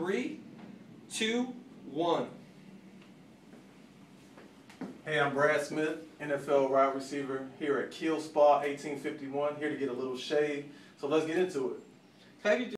three, two, one. Hey, I'm Brad Smith, NFL wide receiver here at Kiehl's Spa 1851, here to get a little shade. So let's get into it.